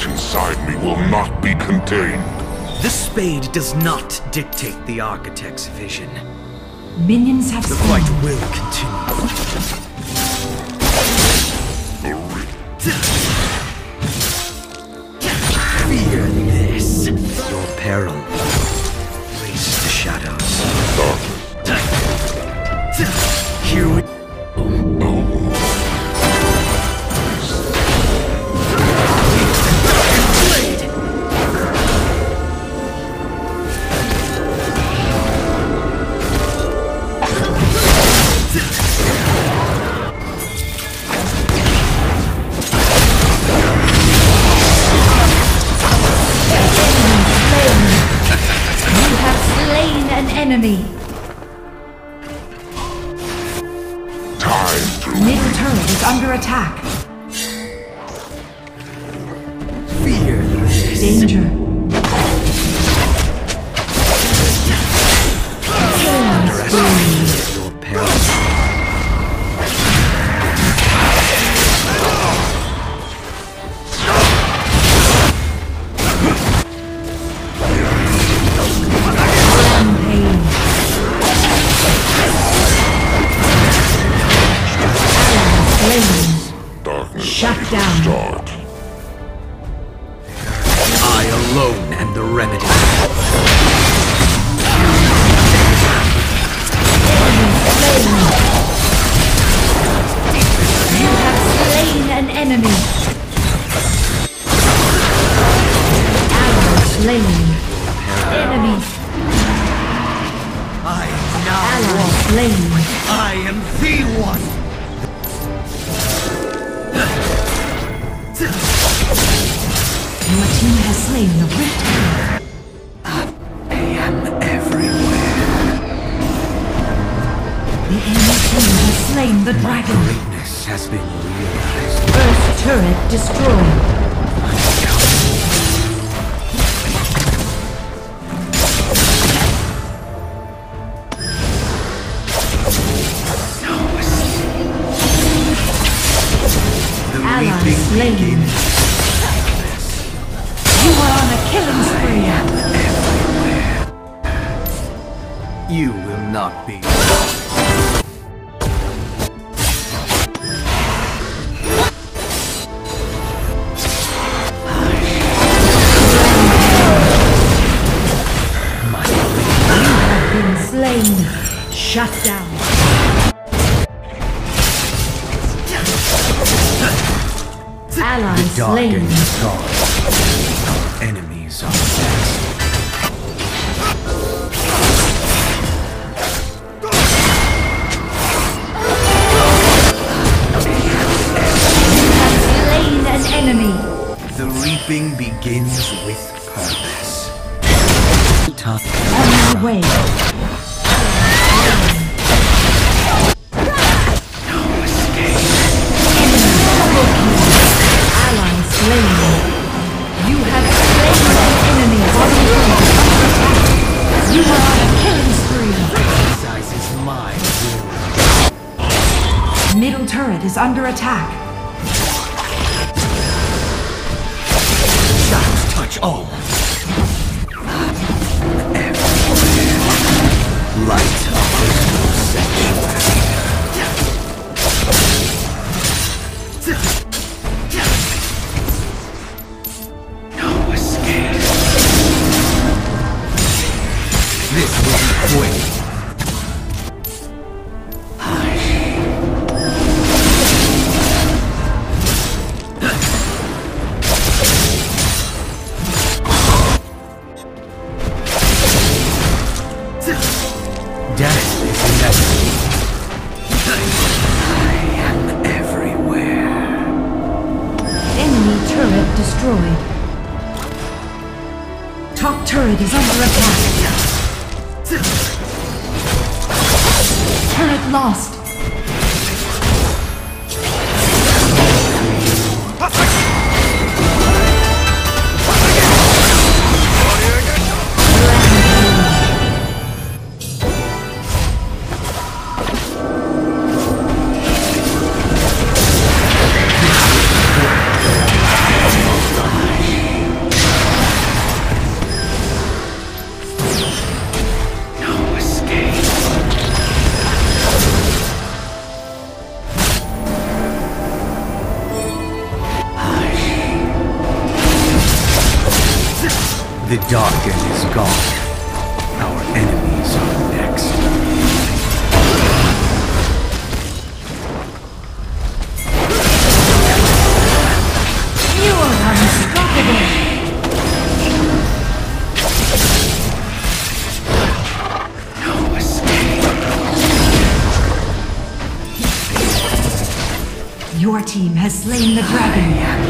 rage inside me will not be contained. This spade does not dictate the Architect's vision. Minions have The spawned. fight will continue. The Fear this. Your peril. Enemy. Time to Middle turret is under attack. Shut down. Start. I alone am the remedy. Slain. You have slain an enemy. Ally slain. Enemy. I am now Ally slain. I am slain the dragon. Greatness has been realized. First turret destroyed. The Ally reaping slain. You are on a killing spree. You will not be. Ally Darkin gone. Our enemies are fast. Under attack. Turret destroyed. Top turret is under attack. Turret lost. The dark is gone. Our enemies are next. Your team has slain the dragon.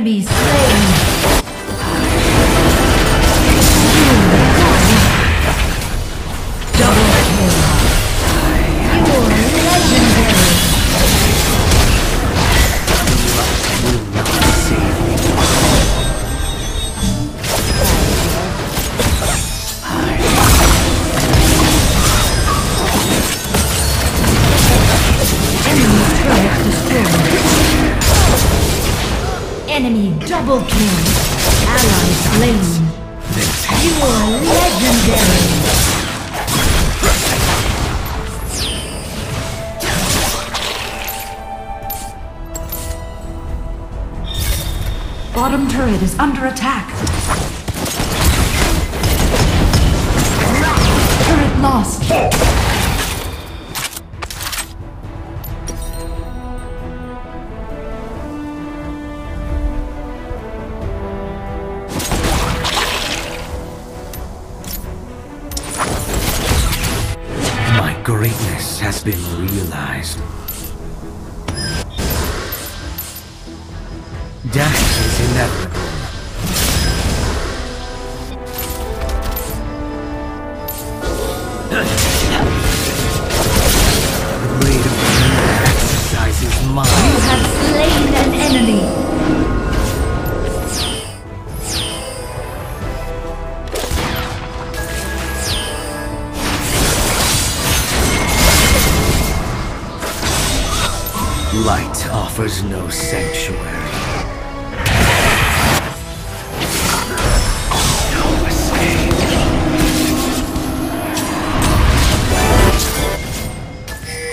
enemies. Double kill. Ally slain. You are legendary. Bottom turret is under attack. greatness has been realized. Death is inevitable. The blade of exercises mine. Light offers no sanctuary. No escape.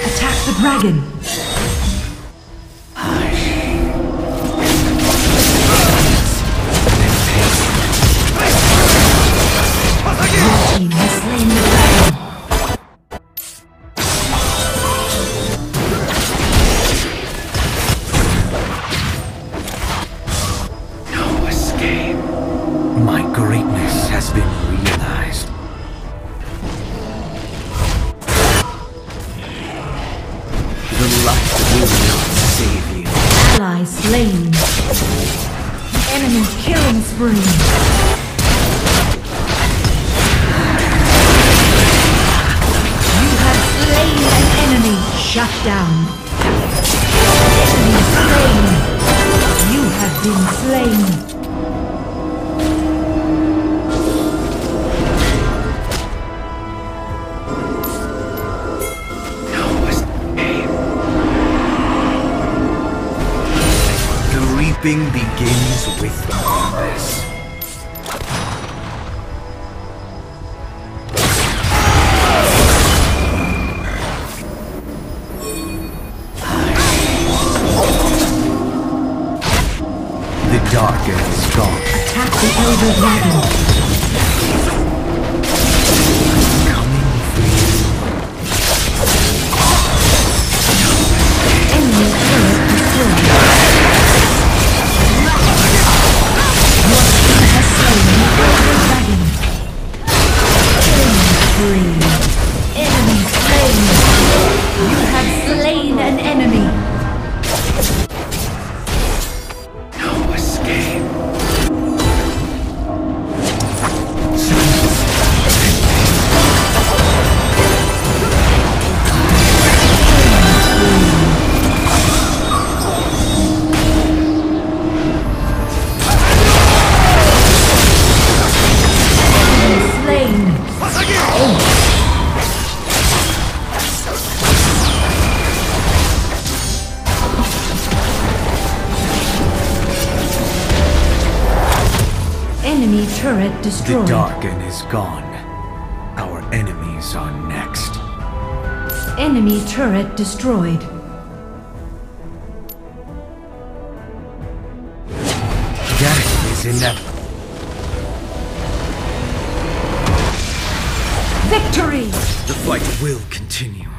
Attack the dragon! spree. Shut down. Living begins with purpose. Turret The destroyed. Darkin is gone. Our enemies are next. Enemy turret destroyed. Death is inevitable. Victory! The fight will continue.